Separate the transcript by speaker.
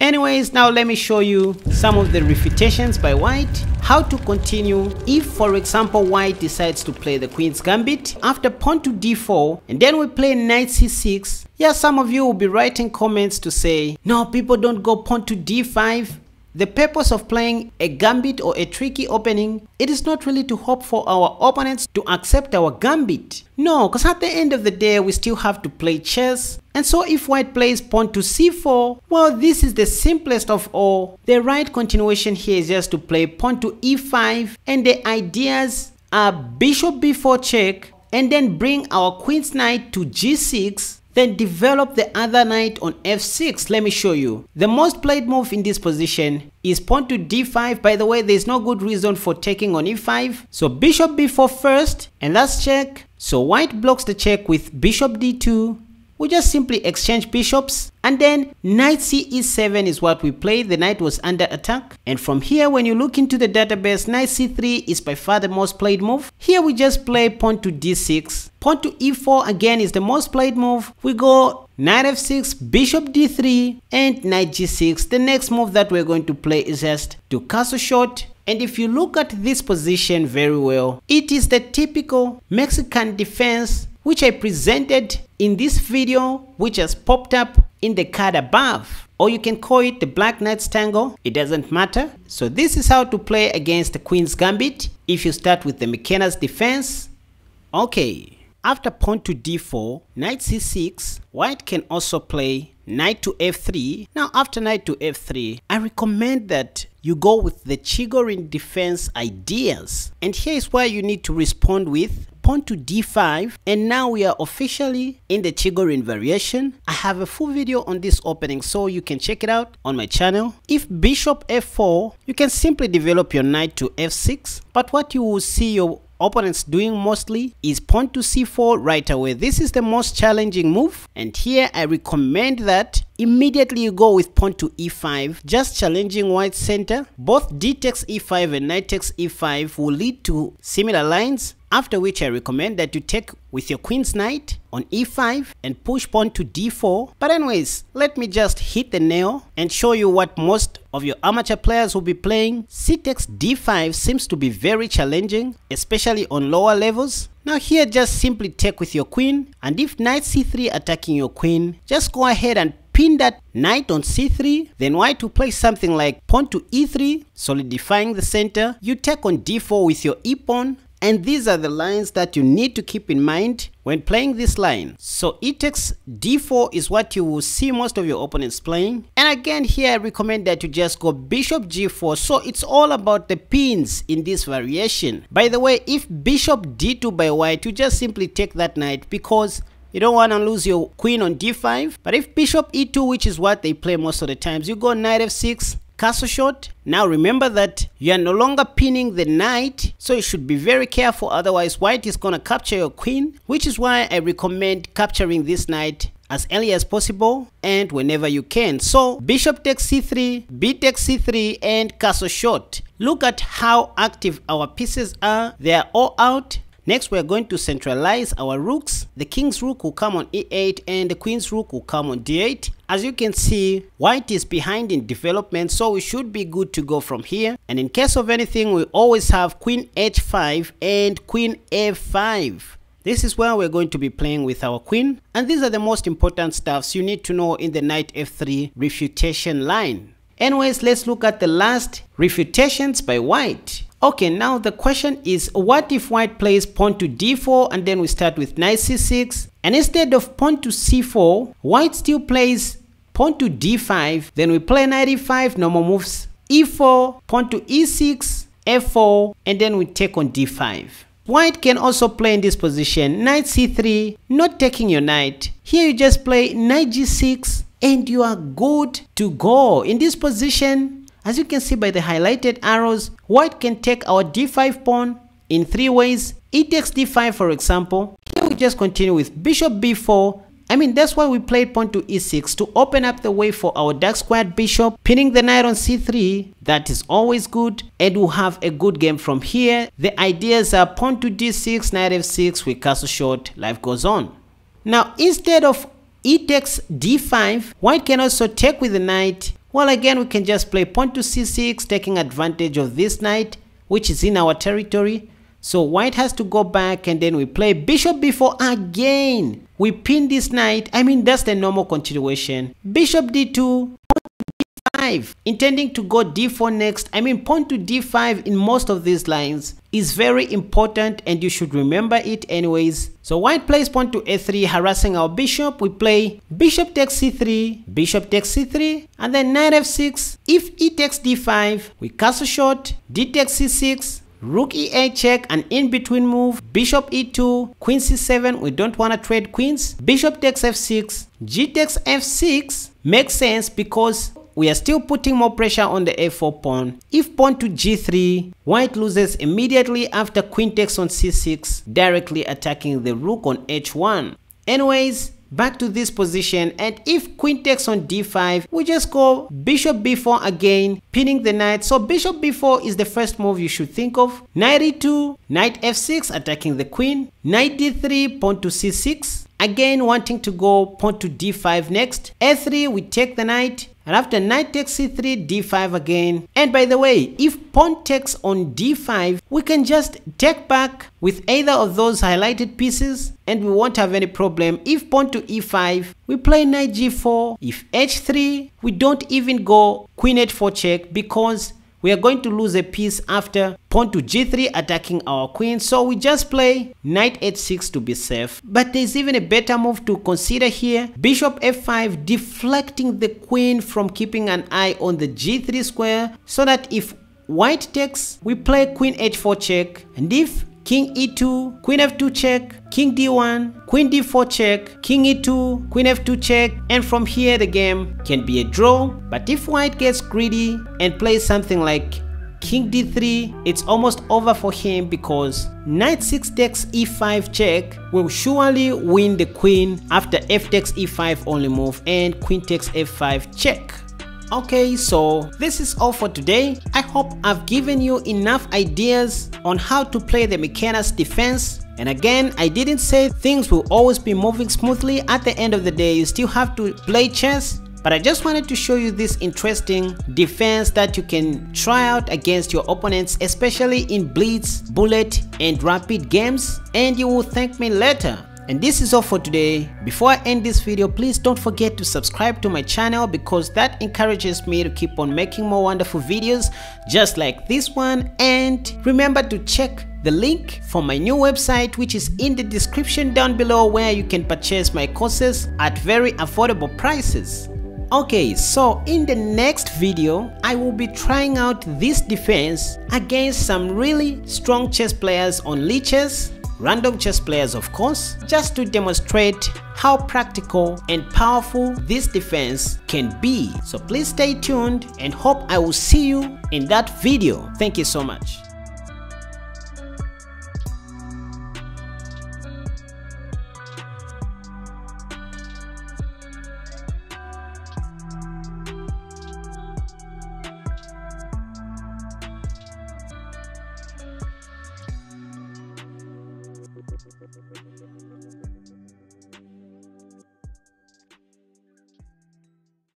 Speaker 1: Anyways, now let me show you some of the refutations by white. How to continue if, for example, white decides to play the queen's gambit after pawn to d4 and then we play knight c6. Yeah, some of you will be writing comments to say, no, people don't go pawn to d5 the purpose of playing a gambit or a tricky opening, it is not really to hope for our opponents to accept our gambit. No, because at the end of the day, we still have to play chess. And so if white plays pawn to c4, well, this is the simplest of all. The right continuation here is just to play pawn to e5 and the ideas are bishop b4 check and then bring our queen's knight to g6 then develop the other knight on f6. Let me show you. The most played move in this position is pawn to d5. By the way, there's no good reason for taking on e5. So bishop b4 first, and that's check. So white blocks the check with bishop d2, we just simply exchange bishops and then knight c e7 is what we play. The knight was under attack. And from here when you look into the database knight c3 is by far the most played move. Here we just play pawn to d6 pawn to e4 again is the most played move. We go knight f6 bishop d3 and knight g6 the next move that we're going to play is just to castle shot and if you look at this position very well it is the typical Mikenas defense which I presented in this video which has popped up in the card above or you can call it the Black Knight's Tangle, it doesn't matter. So this is how to play against the Queen's Gambit if you start with the Mikenas defense. Okay, after pawn to d4, knight c6, white can also play knight to f3. Now after knight to f3, I recommend that you go with the Chigorin defense ideas. And here is where you need to respond with pawn to d5 and now we are officially in the Chigorin variation. I have a full video on this opening so you can check it out on my channel. If bishop f4, you can simply develop your knight to f6 but what you will see your opponents doing mostly is pawn to c4 right away. This is the most challenging move and here I recommend that immediately you go with pawn to e5 just challenging white center. Both d takes e5 and knight takes e5 will lead to similar lines after which I recommend that you take with your queen's knight on e5 and push pawn to d4. But anyways, let me just hit the nail and show you what most of your amateur players will be playing. c takes d5 seems to be very challenging, especially on lower levels. Now here just simply take with your queen and if knight c3 attacking your queen, just go ahead and pin that knight on c3 then white will play something like pawn to e3 solidifying the center you take on d4 with your e pawn and these are the lines that you need to keep in mind when playing this line. So e takes d4 is what you will see most of your opponents playing. And again here I recommend that you just go bishop g4. So it's all about the pins in this variation. By the way, if bishop d2 by white, you just simply take that knight because you don't want to lose your queen on d5. But if bishop e2, which is what they play most of the times, you go knight f6, castle shot. Now remember that you are no longer pinning the knight, so you should be very careful, otherwise white is gonna capture your queen, which is why I recommend capturing this knight as early as possible and whenever you can. So bishop takes c3, b takes c3 and castle shot. Look at how active our pieces are. They are all out. Next, we're going to centralize our rooks. The king's rook will come on e8 and the queen's rook will come on d8. As you can see, white is behind in development, so we should be good to go from here. And in case of anything, we always have queen h5 and queen f5. This is where we're going to be playing with our queen. And these are the most important stuffs you need to know in the knight f3 refutation line. Anyways, let's look at the last refutations by white. Okay, now the question is what if white plays pawn to d4 and then we start with knight c6 and instead of pawn to c4, white still plays pawn to d5, then we play knight e5, normal moves, e4, pawn to e6, f4, and then we take on d5. White can also play in this position, knight c3, not taking your knight. Here you just play knight g6 and you are good to go. In this position, as you can see by the highlighted arrows, white can take our d5 pawn in three ways. e takes d5 for example. Here we just continue with bishop b4. I mean that's why we played pawn to e6 to open up the way for our dark squared bishop, pinning the knight on c3. That is always good and we'll have a good game from here. The ideas are pawn to d6, knight f6, we castle short, life goes on. Now instead of e takes d5, white can also take with the knight Well, again, we can just play pawn to c6, taking advantage of this knight, which is in our territory. So white has to go back and then we play bishop b4 again. We pin this knight. I mean, that's the normal continuation. Bishop d2, d5. Intending to go d4 next. I mean, pawn to d5 in most of these lines is very important and you should remember it anyways. So white plays pawn to a3 harassing our bishop. We play bishop takes c3, bishop takes c3 and then knight f6. If e takes d5, we castle shot, d takes c6, rook e8 check an in-between move bishop e2 queen c7 we don't want to trade queens bishop takes f6 g takes f6 makes sense because we are still putting more pressure on the a4 pawn. If pawn to g3, white loses immediately after queen takes on c6, directly attacking the rook on h1. Anyways, back to this position and if queen takes on d5 we just go bishop b4 again pinning the knight. So bishop b4 is the first move you should think of. Knight e2 knight f6 attacking the queen. Knight d3 pawn to c6 again wanting to go pawn to d5 next. A3 we take the knight and after knight takes c3 d5 again. And by the way if pawn takes on d5 we can just take back with either of those highlighted pieces. And we won't have any problem. If pawn to e5 we play knight g4 if h3 we don't even go queen h4 check because we are going to lose a piece after pawn to g3 attacking our queen so we just play knight h6 to be safe. But there's even a better move to consider here. Bishop f5 deflecting the queen from keeping an eye on the g3 square so that if white takes we play queen h4 check. And if king e2, queen f2 check, king d1, queen d4 check, king e2, queen f2 check, and from here the game can be a draw. But if white gets greedy and plays something like king d3 it's almost over for him because knight 6 takes e5 check will surely win the queen after f takes e5 only move and queen takes f5 check Okay, so this is all for today. I hope I've given you enough ideas on how to play the Mikenas defense. And again, I didn't say things will always be moving smoothly. At the end of the day, you still have to play chess. But I just wanted to show you this interesting defense that you can try out against your opponents, especially in blitz, bullet, and rapid games. And you will thank me later. And this is all for today. Before I end this video, please don't forget to subscribe to my channel because that encourages me to keep on making more wonderful videos just like this one. And remember to check the link for my new website which is in the description down below where you can purchase my courses at very affordable prices. Okay, so in the next video, I will be trying out this defense against some really strong chess players on Lichess random chess players of course, just to demonstrate how practical and powerful this defense can be. So please stay tuned and hope I will see you in that video. Thank you so much.